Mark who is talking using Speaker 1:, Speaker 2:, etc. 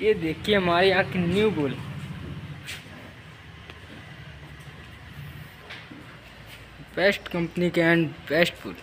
Speaker 1: ये देखिए हमारे यहाँ की न्यू बुल बेस्ट कंपनी के एंड बेस्ट बुल